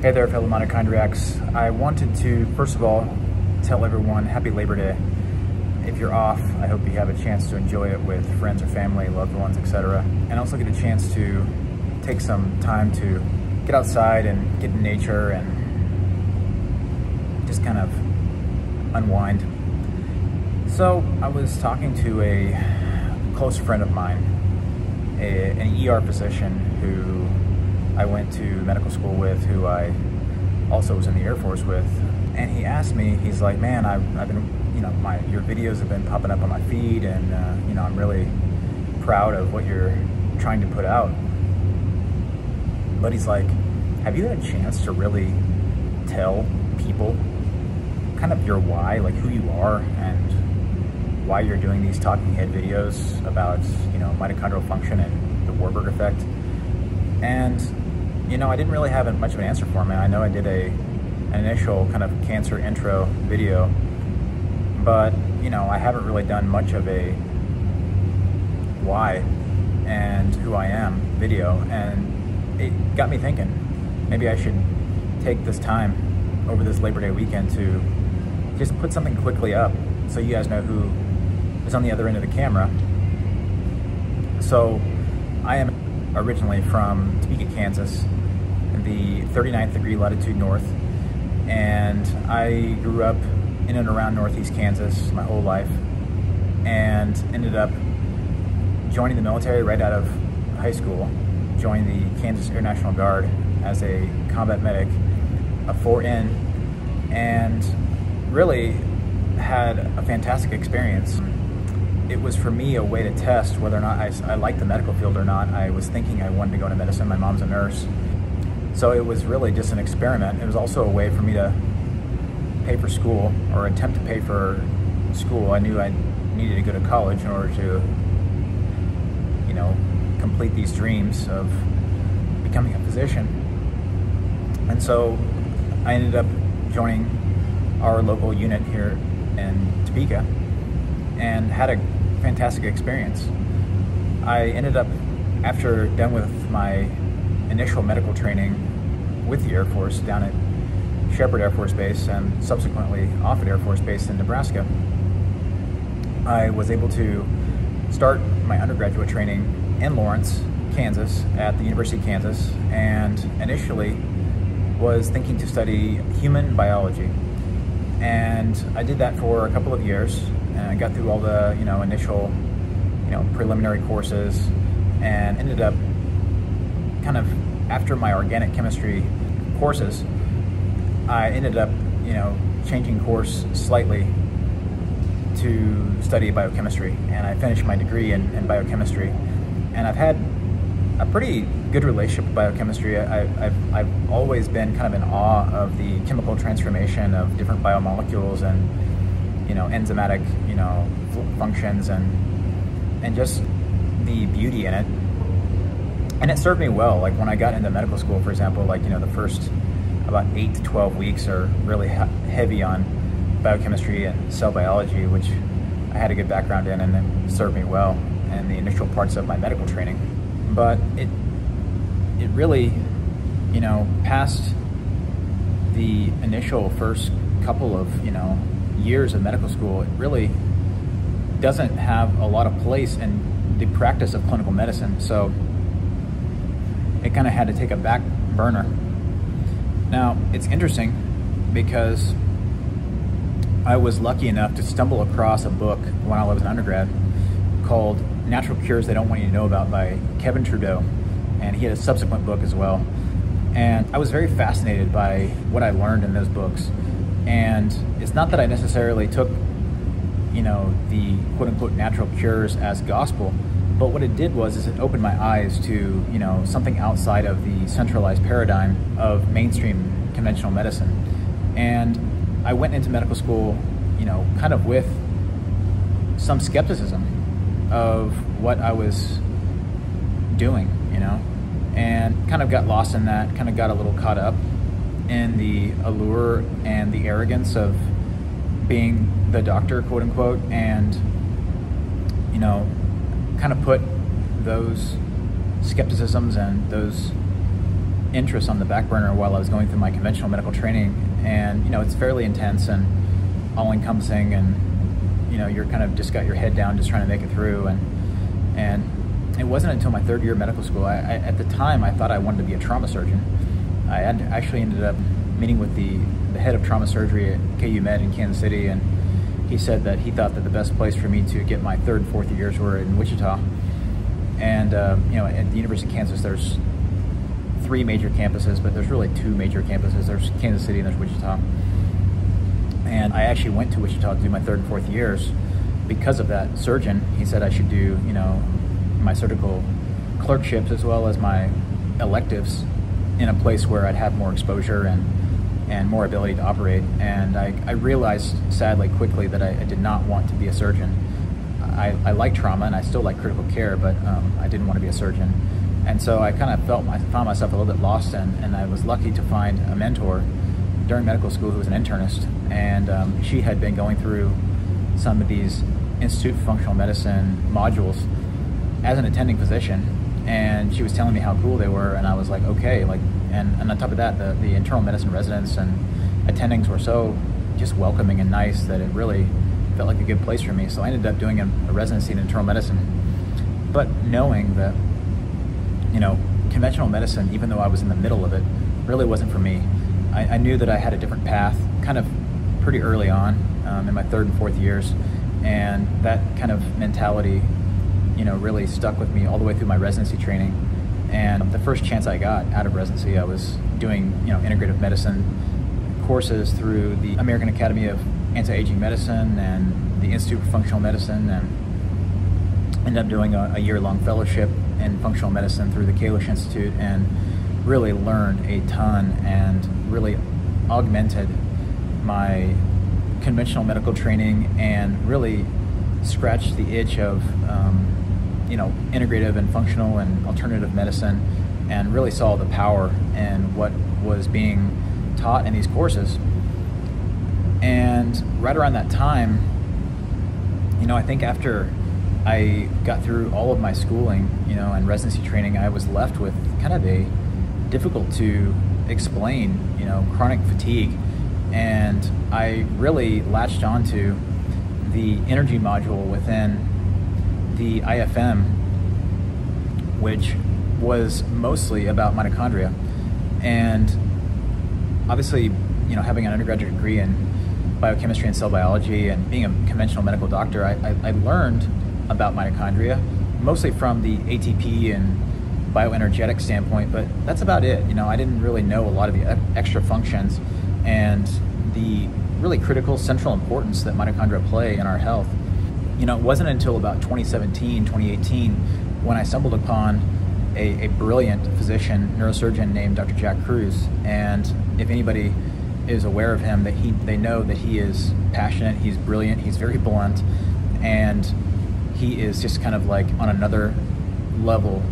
Hey there, fellow mitochondriacs. I wanted to, first of all, tell everyone happy Labor Day. If you're off, I hope you have a chance to enjoy it with friends or family, loved ones, etc. And also get a chance to take some time to get outside and get in nature and just kind of unwind. So I was talking to a close friend of mine, a, an ER physician who I went to medical school with, who I also was in the Air Force with, and he asked me, he's like, man, I've, I've been, you know, my your videos have been popping up on my feed, and uh, you know, I'm really proud of what you're trying to put out. But he's like, have you had a chance to really tell people kind of your why, like who you are, and why you're doing these talking head videos about, you know, mitochondrial function and the Warburg effect? And you know, I didn't really have much of an answer for him. I know I did a an initial kind of cancer intro video, but you know, I haven't really done much of a why and who I am video, and it got me thinking. Maybe I should take this time over this Labor Day weekend to just put something quickly up so you guys know who is on the other end of the camera. So, I am originally from Topeka, Kansas the 39th degree latitude north. And I grew up in and around northeast Kansas my whole life and ended up joining the military right out of high school. Joined the Kansas Air National Guard as a combat medic, a 4N, and really had a fantastic experience. It was for me a way to test whether or not I, I liked the medical field or not. I was thinking I wanted to go into medicine. My mom's a nurse so it was really just an experiment. It was also a way for me to pay for school or attempt to pay for school. I knew I needed to go to college in order to, you know, complete these dreams of becoming a physician. And so I ended up joining our local unit here in Topeka and had a fantastic experience. I ended up, after done with my initial medical training with the Air Force down at Sheppard Air Force Base and subsequently Offutt Air Force Base in Nebraska, I was able to start my undergraduate training in Lawrence, Kansas, at the University of Kansas, and initially was thinking to study human biology. And I did that for a couple of years, and I got through all the you know initial, you know preliminary courses, and ended up kind of after my organic chemistry courses, I ended up, you know, changing course slightly to study biochemistry, and I finished my degree in, in biochemistry. And I've had a pretty good relationship with biochemistry. I, have I've always been kind of in awe of the chemical transformation of different biomolecules and, you know, enzymatic, you know, functions and and just the beauty in it and it served me well. Like when I got into medical school, for example, like you know the first about eight to twelve weeks are really heavy on biochemistry and cell biology, which I had a good background in, and it served me well in the initial parts of my medical training. But it it really, you know, past the initial first couple of you know years of medical school, it really doesn't have a lot of place in the practice of clinical medicine. So it kind of had to take a back burner. Now, it's interesting because I was lucky enough to stumble across a book when I was an undergrad called Natural Cures They Don't Want You to Know About by Kevin Trudeau. And he had a subsequent book as well. And I was very fascinated by what I learned in those books. And it's not that I necessarily took, you know, the quote unquote natural cures as gospel, but what it did was is it opened my eyes to, you know, something outside of the centralized paradigm of mainstream conventional medicine. And I went into medical school, you know, kind of with some skepticism of what I was doing, you know, and kind of got lost in that, kind of got a little caught up in the allure and the arrogance of being the doctor, quote unquote, and, you know, kind of put those skepticisms and those interests on the back burner while I was going through my conventional medical training. And, you know, it's fairly intense and all encompassing and, you know, you're kind of just got your head down just trying to make it through. And, and it wasn't until my third year of medical school, I, I, at the time I thought I wanted to be a trauma surgeon. I actually ended up meeting with the, the head of trauma surgery at KU Med in Kansas City and he said that he thought that the best place for me to get my third and fourth years were in Wichita. And, uh, you know, at the University of Kansas, there's three major campuses, but there's really two major campuses. There's Kansas City and there's Wichita. And I actually went to Wichita to do my third and fourth years because of that surgeon. He said I should do, you know, my surgical clerkships as well as my electives in a place where I'd have more exposure and and more ability to operate. And I, I realized sadly quickly that I, I, did not want to be a surgeon. I, I like trauma and I still like critical care, but um, I didn't want to be a surgeon. And so I kind of felt my, found myself a little bit lost, and, and I was lucky to find a mentor during medical school who was an internist, and um, she had been going through some of these Institute of Functional Medicine modules as an attending physician, and she was telling me how cool they were, and I was like, okay, like, and, and on top of that, the, the internal medicine residents and attendings were so just welcoming and nice that it really felt like a good place for me. So I ended up doing a, a residency in internal medicine, but knowing that you know, conventional medicine, even though I was in the middle of it, really wasn't for me. I, I knew that I had a different path kind of pretty early on um, in my third and fourth years. And that kind of mentality, you know, really stuck with me all the way through my residency training. And the first chance I got out of residency, I was doing, you know, integrative medicine courses through the American Academy of Anti-Aging Medicine and the Institute for Functional Medicine and ended up doing a, a year-long fellowship in functional medicine through the Kalish Institute and really learned a ton and really augmented my conventional medical training and really scratched the itch of um, you know integrative and functional and alternative medicine and really saw the power in what was being taught in these courses and right around that time you know i think after I got through all of my schooling, you know, and residency training, I was left with kind of a difficult to explain, you know, chronic fatigue. And I really latched onto the energy module within the IFM, which was mostly about mitochondria. And obviously, you know, having an undergraduate degree in biochemistry and cell biology and being a conventional medical doctor, I, I, I learned about mitochondria, mostly from the ATP and bioenergetic standpoint, but that's about it. You know, I didn't really know a lot of the extra functions and the really critical central importance that mitochondria play in our health. You know, it wasn't until about 2017, 2018 when I stumbled upon a, a brilliant physician, neurosurgeon named Dr. Jack Kruse. And if anybody is aware of him, that he they know that he is passionate, he's brilliant, he's very blunt, and he is just kind of like on another level.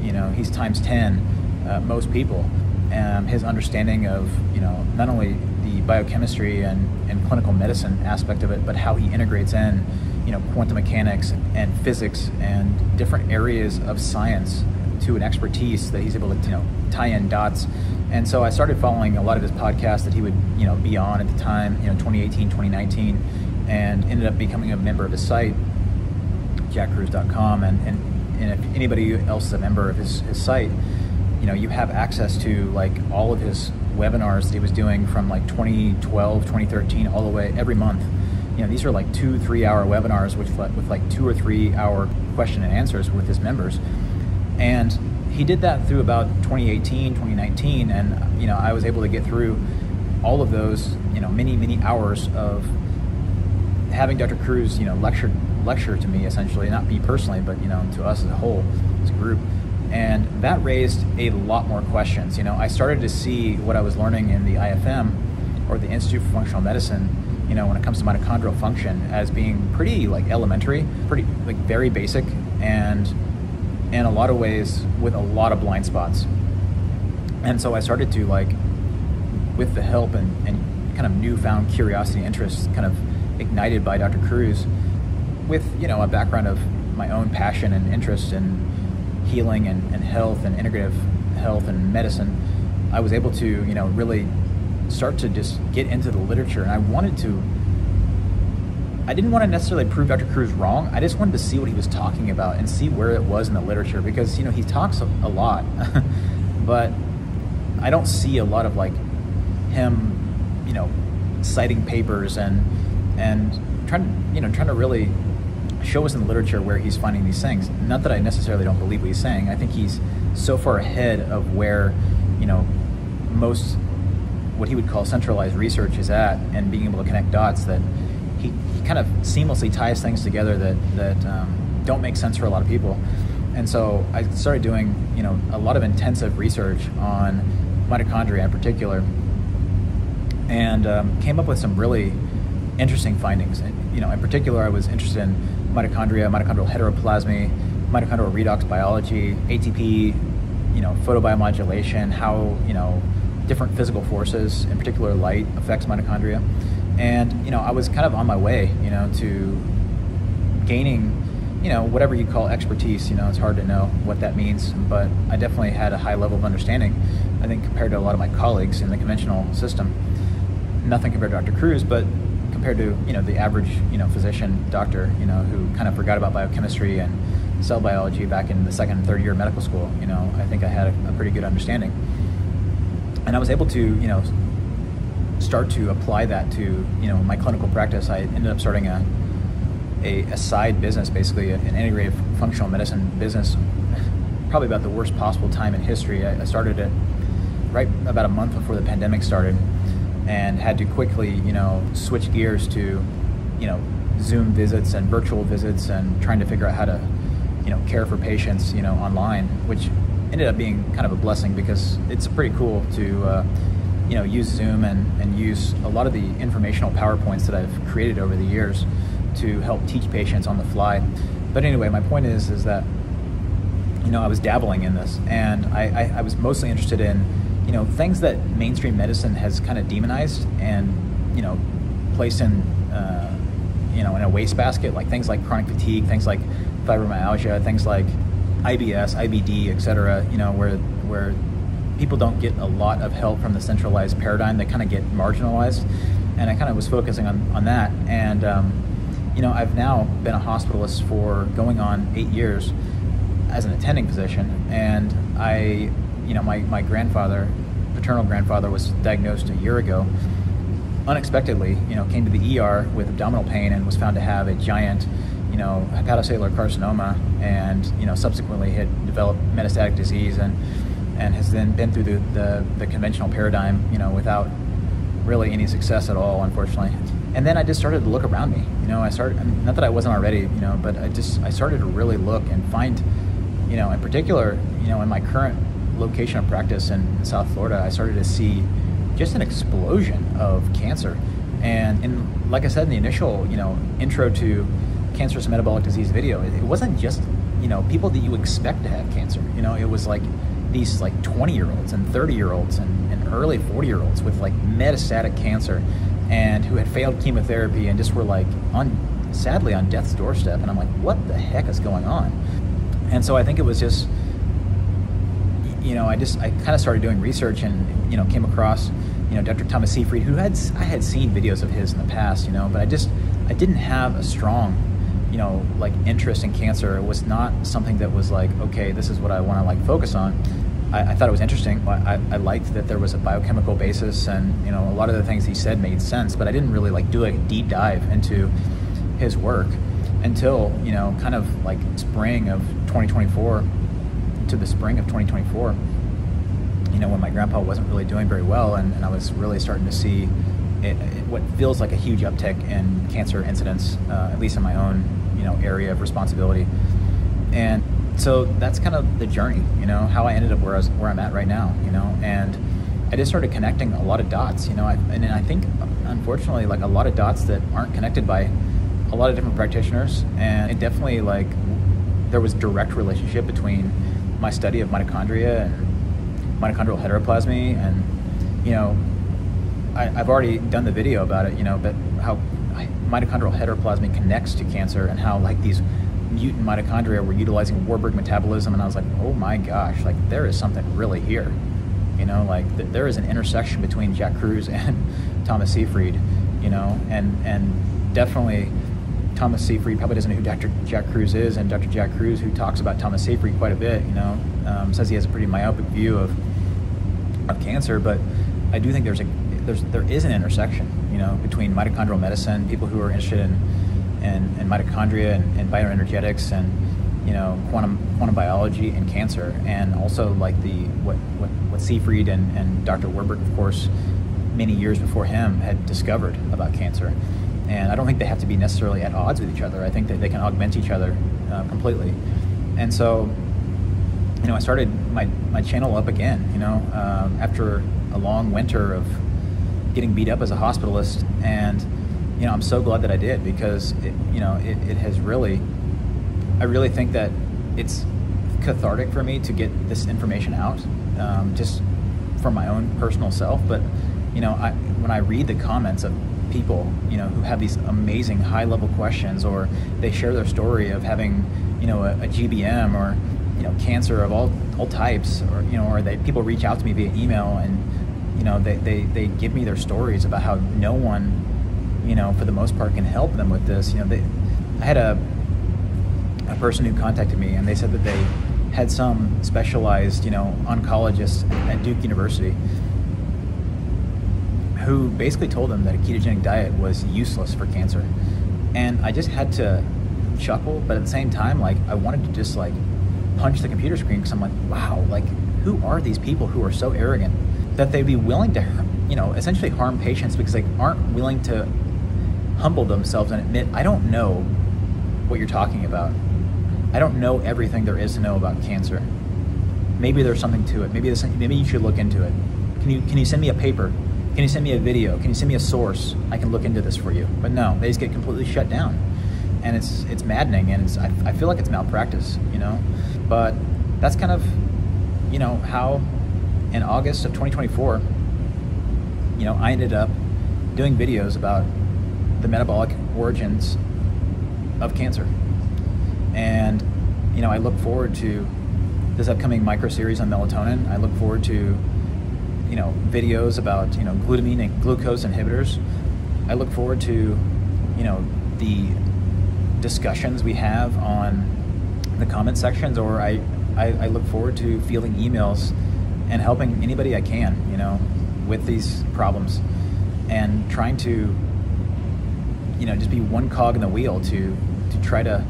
You know, he's times 10 uh, most people. Um, his understanding of, you know, not only the biochemistry and, and clinical medicine aspect of it, but how he integrates in, you know, quantum mechanics and physics and different areas of science to an expertise that he's able to, you know, tie in dots. And so I started following a lot of his podcasts that he would, you know, be on at the time, you know, 2018, 2019, and ended up becoming a member of his site jackkruse.com, and, and, and if anybody else is a member of his, his site, you know, you have access to like all of his webinars that he was doing from like 2012, 2013, all the way every month. You know, these are like two, three hour webinars with, with like two or three hour question and answers with his members. And he did that through about 2018, 2019, and you know, I was able to get through all of those, you know, many, many hours of having Dr. Kruse, you know, lecture lecture to me essentially, not me personally, but you know, to us as a whole, as a group. And that raised a lot more questions. You know, I started to see what I was learning in the IFM or the Institute for Functional Medicine, you know, when it comes to mitochondrial function as being pretty like elementary, pretty like very basic and in a lot of ways with a lot of blind spots. And so I started to like with the help and, and kind of newfound curiosity interest kind of ignited by Dr. Kruse, with you know a background of my own passion and interest in healing and, and health and integrative health and medicine I was able to, you know, really start to just get into the literature, and I wanted to. I didn't want to necessarily prove Dr. Kruse wrong. I just wanted to see what he was talking about and see where it was in the literature because you know he talks a, lot, but I don't see a lot of like him, you know, citing papers and and trying to, you know trying to really show us in the literature where he's finding these things. Not that I necessarily don't believe what he's saying. I think he's so far ahead of where, you know, most what he would call centralized research is at, and being able to connect dots that he, he kind of seamlessly ties things together that that um, don't make sense for a lot of people. And so I started doing, you know, a lot of intensive research on mitochondria in particular, and um, came up with some really interesting findings. And, you know, in particular, I was interested in mitochondria, mitochondrial heteroplasmy, mitochondrial redox biology, ATP, you know, photobiomodulation, how, you know, different physical forces, in particular light, affects mitochondria. And, you know, I was kind of on my way, you know, to gaining, you know, whatever you call expertise, you know, it's hard to know what that means, but I definitely had a high level of understanding, I think, compared to a lot of my colleagues in the conventional system. Nothing compared to Dr. Kruse, but compared to you know the average you know physician doctor you know who kind of forgot about biochemistry and cell biology back in the second and third year of medical school you know I think I had a, a pretty good understanding and I was able to you know start to apply that to you know my clinical practice. I ended up starting a a, a side business basically an integrative functional medicine business probably about the worst possible time in history. I, I started it right about a month before the pandemic started and had to quickly, you know, switch gears to, you know, Zoom visits and virtual visits and trying to figure out how to, you know, care for patients, you know, online, which ended up being kind of a blessing because it's pretty cool to, uh, you know, use Zoom and, and use a lot of the informational PowerPoints that I've created over the years to help teach patients on the fly. But anyway, my point is, is that, you know, I was dabbling in this and I, I, I was mostly interested in you know things that mainstream medicine has kind of demonized and you know placed in uh, you know in a wastebasket, like things like chronic fatigue, things like fibromyalgia, things like IBS, IBD, etc. You know where where people don't get a lot of help from the centralized paradigm. They kind of get marginalized, and I kind of was focusing on on that. And um, you know I've now been a hospitalist for going on eight years as an attending physician, and I you know, my, my grandfather, paternal grandfather, was diagnosed a year ago. Unexpectedly, you know, came to the ER with abdominal pain and was found to have a giant, you know, hepatocellular carcinoma, and you know, subsequently had developed metastatic disease and and has then been through the, the, the conventional paradigm, you know, without really any success at all, unfortunately. And then I just started to look around me. You know, I started, I mean, not that I wasn't already, you know, but I just, I started to really look and find, you know, in particular, you know, in my current location of practice in South Florida, I started to see just an explosion of cancer. And, and like I said in the initial, you know, intro to cancerous metabolic disease video, it, it wasn't just, you know, people that you expect to have cancer. You know, it was like these like 20 year olds and 30 year olds and, and early 40 year olds with like metastatic cancer and who had failed chemotherapy and just were like on sadly on death's doorstep and i'm like what the heck is going on and so i think it was just you know, I just I kind of started doing research and you know came across you know Dr. Thomas Seyfried, who had I had seen videos of his in the past, you know, but I just I didn't have a strong you know like interest in cancer. It was not something that was like okay, this is what I want to like focus on. I, I thought it was interesting. I, I liked that there was a biochemical basis, and you know a lot of the things he said made sense, but I didn't really like do a deep dive into his work until you know kind of like spring of 2024 to the spring of 2024, you know, when my grandpa wasn't really doing very well, and, and I was really starting to see it, it, what feels like a huge uptick in cancer incidence, uh, at least in my own, you know, area of responsibility. And so that's kind of the journey, you know, how I ended up where I was, where I'm at right now, you know, and I just started connecting a lot of dots, you know, I, and I think, unfortunately, like a lot of dots that aren't connected by a lot of different practitioners, and it definitely like there was direct relationship between my study of mitochondria and mitochondrial heteroplasmy, and you know, I, have already done the video about it. You know, but how mitochondrial heteroplasmy connects to cancer, and how like these mutant mitochondria were utilizing Warburg metabolism, and I was like, oh my gosh, like there is something really here. You know, like th- there is an intersection between Jack Kruse and Thomas Seyfried. You know, and and definitely Thomas Seyfried probably doesn't know who Dr. Jack Kruse is, and Dr. Jack Kruse, who talks about Thomas Seyfried quite a bit, you know, um, says he has a pretty myopic view of of cancer. But I do think there's a there's there is an intersection, you know, between mitochondrial medicine, people who are interested in in, in mitochondria and, and bioenergetics and you know quantum quantum biology and cancer, and also like the what what, what Seyfried and, and Dr. Warburg, of course, many years before him had discovered about cancer. And I don't think they have to be necessarily at odds with each other. I think that they can augment each other uh, completely. And so, you know, I started my, my channel up again, you know, um, after a long winter of getting beat up as a hospitalist. And, you know, I'm so glad that I did because, it, you know, it, it has really, I really think that it's cathartic for me to get this information out um, just for my own personal self. But, you know, I, when I read the comments of people, you know, who have these amazing high level questions, or they share their story of having, you know, a, a, GBM or, you know, cancer of all, all types, or, you know, or they, people reach out to me via email and, you know, they, they, they give me their stories about how no one, you know, for the most part can help them with this. You know, they, I had a, a person who contacted me and they said that they had some specialized, you know, oncologist at Duke University who basically told them that a ketogenic diet was useless for cancer. And I just had to chuckle, but at the same time, like I wanted to just like punch the computer screen because I'm like, wow, like who are these people who are so arrogant that they'd be willing to, you know, essentially harm patients because they aren't willing to humble themselves and admit, I don't know what you're talking about. I don't know everything there is to know about cancer. Maybe there's something to it. Maybe maybe you should look into it. Can you can you send me a paper? Can you send me a video? Can you send me a source? I can look into this for you. But no, they just get completely shut down. And it's it's maddening and it's I, I feel like it's malpractice, you know? But that's kind of, you know, how in August of 2024, you know, I ended up doing videos about the metabolic origins of cancer. And, you know, I look forward to this upcoming micro series on melatonin. I look forward to you know videos about you know glutamine and glucose inhibitors. I look forward to you know the discussions we have on the comment sections, or I, I, I look forward to fielding emails and helping anybody I can, you know, with these problems, and trying to you know just be one cog in the wheel to to try to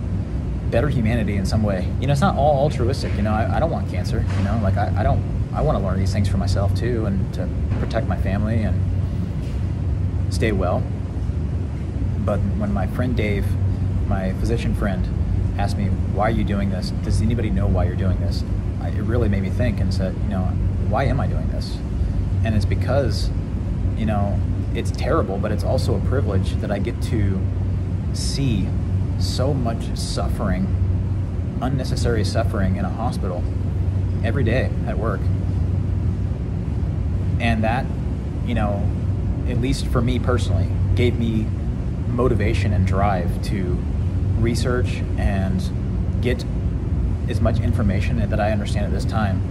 better humanity in some way. You know, it's not all altruistic. You know, I, I don't want cancer. You know, like I, I don't I want to learn these things for myself too, and to protect my family and stay well. But when my friend Dave, my physician friend, asked me, "Why are you doing this? Does anybody know why you're doing this?" I, it really made me think and said, "You know, why am I doing this?" And it's because, you know, it's terrible, but it's also a privilege that I get to see so much suffering, unnecessary suffering in a hospital every day at work and that you know at least for me personally gave me motivation and drive to research and get as much information that I understand at this time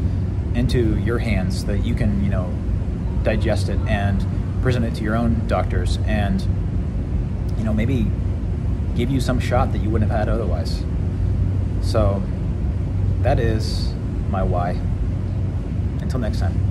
into your hands that you can you know digest it and present it to your own doctors and you know maybe give you some shot that you wouldn't have had otherwise. So that is my why. Until next time